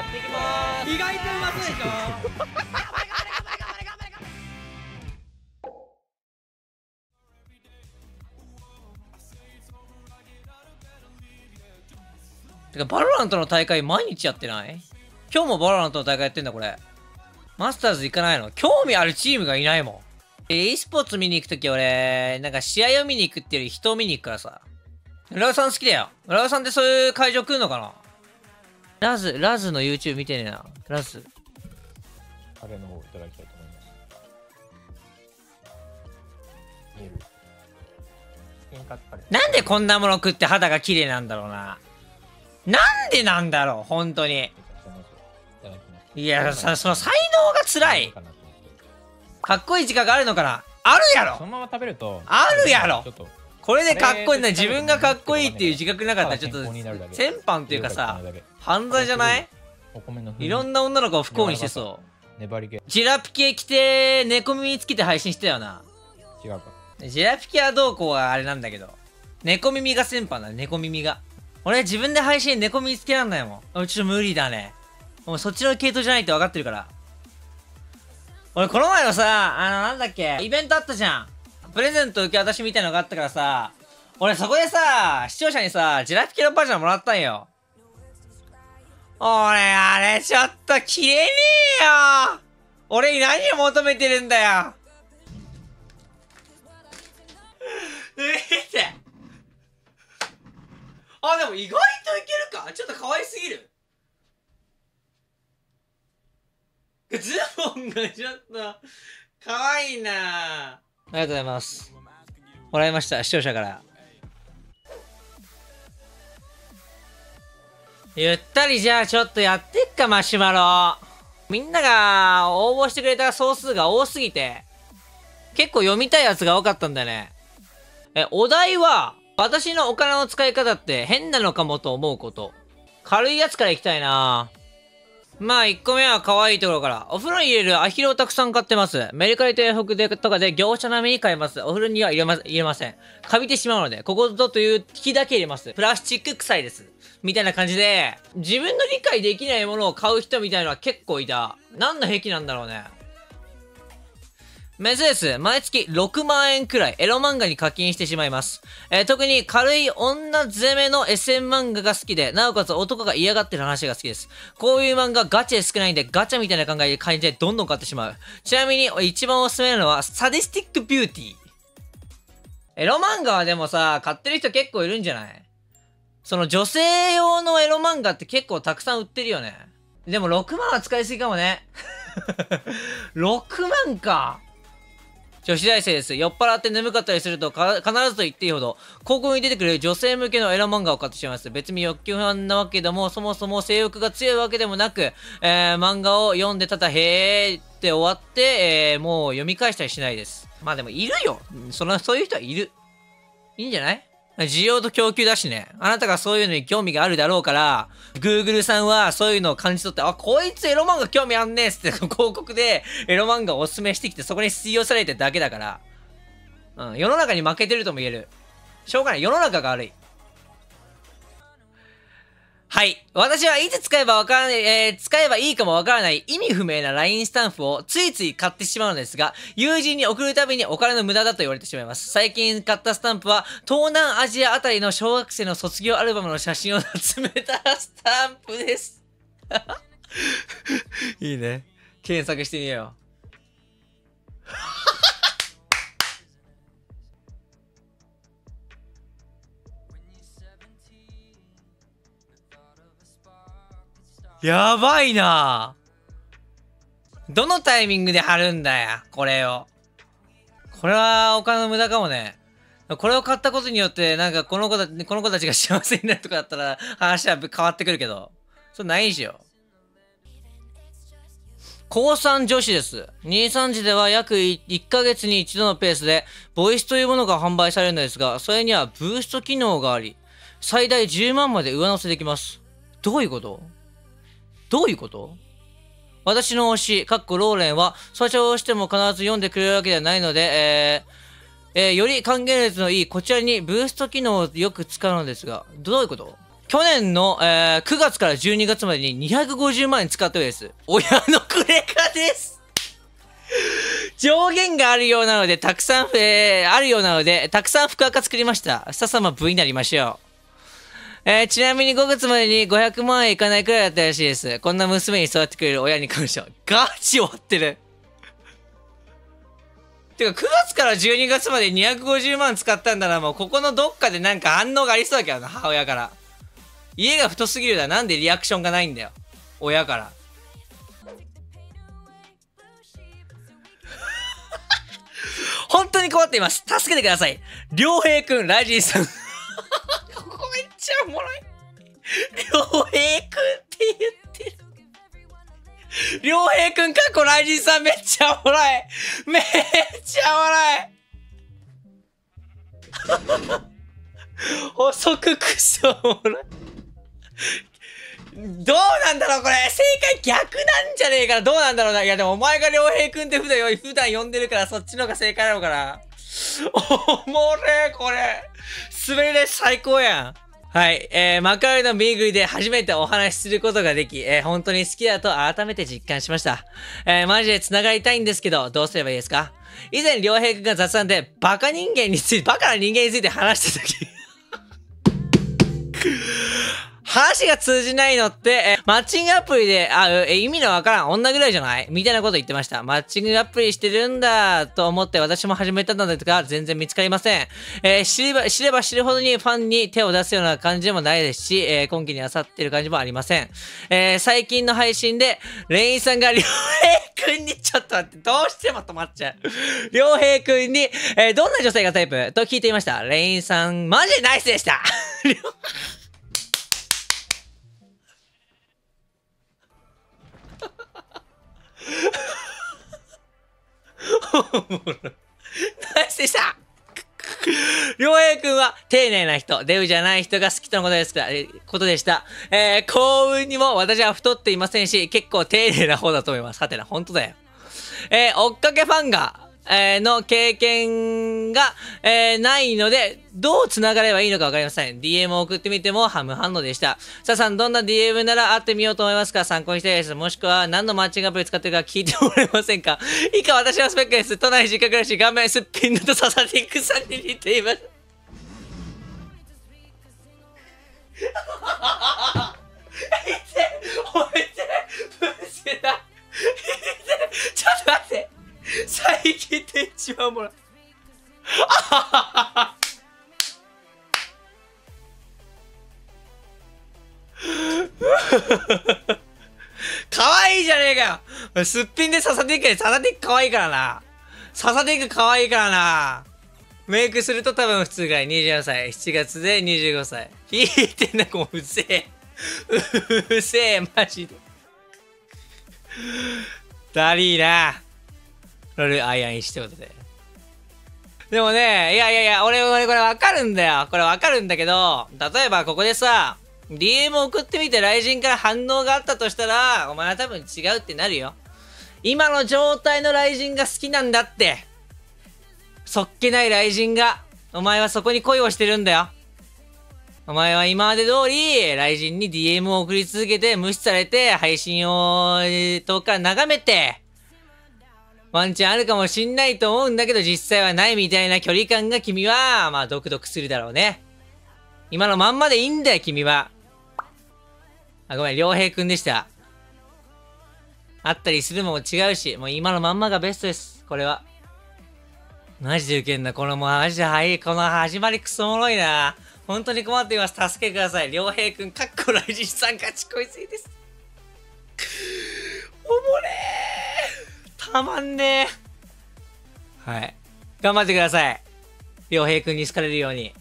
やっていきます意外とうまそうでしょ？てか、バロラントの大会毎日やってない？今日もバロラントの大会やってんだ、これ。マスターズ行かないの？興味あるチームがいないもん。え、e スポーツ見に行くとき俺、なんか試合を見に行くっていうより人を見に行くからさ。浦和さん好きだよ。浦和さんってそういう会場来るのかな？ラズ、ラズの YouTube 見てねえな。ラズ。あれの方いただきたいと思います。なんでこんなもの食って肌が綺麗なんだろうな。なんでなんだろう、本当に。いや、さ、その才能が辛い。かってかっこいい自覚あるのかなあるやろそのまま食べると、あるやろちょっとこれでかっこいいな、自分がかっこいいっていう自覚なかったらちょっと先般っていうかさ、犯罪じゃない？いろんな女の子を不幸にしてそう。ジラピケ着て、猫耳つけて配信してたよな。違うか。ジラピケはどうこうはあれなんだけど。猫耳が先般だ、猫耳が。俺自分で配信猫耳つけらんないもん。ちょっと無理だね。もうそっちの系統じゃないって分かってるから。俺この前のさ、あのなんだっけ、イベントあったじゃん。プレゼント受け渡しみたいのがあったからさ、俺そこでさ、視聴者にさ、ジラピケのパジャマもらったんよ。俺、あれちょっと着れねえよ。俺に何を求めてるんだよ。見てあ、でも意外といけるか。ちょっと可愛すぎる。ズボンがちょっと可愛いな。あありがとうございます。もらいました視聴者から。ゆったりじゃあちょっとやってっかマシュマロ。みんなが応募してくれた総数が多すぎて結構読みたいやつが多かったんだよね。えお題は私のお金の使い方って変なのかもと思うこと。軽いやつからいきたいな。まあ、1個目は可愛いところから。お風呂に入れるアヒルをたくさん買ってます。メルカリとヤフオクでとかで業者並みに買います。お風呂には入れま、入れません。カビてしまうので、ここぞという木だけ入れます。プラスチック臭いです。みたいな感じで、自分の理解できないものを買う人みたいのは結構いた。何の癖なんだろうね。メズです。毎月6万円くらいエロ漫画に課金してしまいます。えー特に軽い女攻めの SM 漫画が好きで、なおかつ男が嫌がってる話が好きです。こういう漫画ガチで少ないんで、ガチャみたいな考えで感じでどんどん買ってしまう。ちなみに一番おすすめなのは、サディスティックビューティー。エロ漫画はでもさ、買ってる人結構いるんじゃない？その女性用のエロ漫画って結構たくさん売ってるよね。でも6万は使いすぎかもね。6万か。女子大生です。酔っ払って眠かったりすると必ずと言っていいほど、高校に出てくる女性向けのエロ漫画を買ってしまいます。別に欲求不安なわけでも、そもそも性欲が強いわけでもなく、えー、漫画を読んでただへーって終わって、えー、もう読み返したりしないです。まあでもいるよ。その、そういう人はいる。いいんじゃない？需要と供給だしね。あなたがそういうのに興味があるだろうから、Google さんはそういうのを感じ取って、あ、こいつエロ漫画興味あんねえっつって 広告でエロ漫画をおすすめしてきて、そこに必要されてるだけだから。うん、世の中に負けてるとも言える。しょうがない。世の中が悪い。はい。私はいつ使えばわからない、えー使えばいいかもわからない意味不明な LINE スタンプをついつい買ってしまうのですが、友人に送るたびにお金の無駄だと言われてしまいます。最近買ったスタンプは、東南アジアあたりの小学生の卒業アルバムの写真を集めたスタンプです。いいね。検索してみよう。やばいなどのタイミングで貼るんだよ、これを。これはお金の無駄かもね。これを買ったことによって、なんかこの子たち、この子たちが幸せになるとかだったら話は変わってくるけど、それないでしょ。高3女子です。23時では約1ヶ月に一度のペースで、ボイスというものが販売されるのですが、それにはブースト機能があり、最大10万まで上乗せできます。どういうこと？どういうこと？私の推し、かっこローレンは、訴訟をしても必ず読んでくれるわけではないので、えーえーより還元率のいいこちらにブースト機能をよく使うのですが、どういうこと？去年の、えー9月から12月までに250万円使ったようです。親のクレカです。上限があるようなので、たくさん、えーあるようなので、たくさん福赤作りました。ささま V になりましょう。えーちなみに5月までに500万円いかないくらいだったらしいです。こんな娘に育ってくれる親に感謝。ガチ終わってる。てか9月から12月まで250万使ったんだな、もうここのどっかでなんか反応がありそうだけどな、母親から。家が太すぎるだ、なんでリアクションがないんだよ。親から。本当に困っています。助けてください。良平くん、ライジンさん。ゃおもろい。良平くんって言ってる。良平くんかっこライジンさんめっちゃおもろい。めっちゃおもろい。補足クソおもろい。どうなんだろうこれ正解逆なんじゃねえかなどうなんだろうないやでもお前が良平くんって普段よ普段呼んでるからそっちの方が正解なのかなおもれこれ滑り出し最高やんはい、えー、マカロニのビーグリで初めてお話しすることができ、えー、本当に好きだと改めて実感しました。えー、マジで繋がりたいんですけど、どうすればいいですか？以前、良平くんが雑談で、バカ人間について、バカな人間について話したとき、話が通じないのって、えマッチングアプリで会う、え意味のわからん女ぐらいじゃない？みたいなこと言ってました。マッチングアプリしてるんだと思って私も始めたのですが、全然見つかりません。えー知れば、知れば知るほどにファンに手を出すような感じでもないですし、え今期に漁ってる感じもありません。え最近の配信で、レインさんが良平くんに、ちょっと待って、どうしても止まっちゃう。良平くんに、えどんな女性がタイプ？と聞いていました。レインさん、マジでナイスでしたナイスでした良平くんは丁寧な人、デブじゃない人が好きとのことですえことでした。えー、幸運にも私は太っていませんし、結構丁寧な方だと思います。はてな、本当だよ。えー、追っかけファンが、えーの経験が、えーないので、どう繋がればいいのかわかりません。DM を送ってみてもハム反応でした。さあさん、どんな DM なら会ってみようと思いますか？参考にしたいです。もしくは、何のマッチングアプリ使ってるか聞いてもらえませんか？以下、私のスペックです。都内実家暮らし、顔面すっぴんのとササティックさんに似ています。おいて、ブスだ。ちょっと待って。最近って一番もろい。可愛いいじゃねえかよすっぴんでササティックでササティック可愛いからな。ササティック可愛いいからな。メイクすると多分普通ぐらい24歳。7月で25歳。引いてんな、もううぜえ。うぜえ、マジで。だりーな。ロールアイアン石ってことで。でもね、いやいやいや、俺、俺これわかるんだよ。これわかるんだけど、例えばここでさ、DM 送ってみて雷神から反応があったとしたら、お前は多分違うってなるよ。今の状態の雷神が好きなんだって。そっけない雷神が。お前はそこに恋をしてるんだよ。お前は今まで通り、雷神に DM を送り続けて、無視されて、配信を、えーとか眺めて、ワンチャンあるかもしんないと思うんだけど、実際はないみたいな距離感が君は、まあ、ドクドクするだろうね。今のまんまでいいんだよ、君は。あ、ごめん、良平くんでした。あったりするも違うし、もう今のまんまがベストです、これは。マジでウケんな、このもうマジで、はい、この始まりクソおもろいな。本当に困っています。助けください。良平くん、かっこ来人さん勝ちこいすぎです。おもれーたまんねえはい。頑張ってください。良平くんに好かれるように。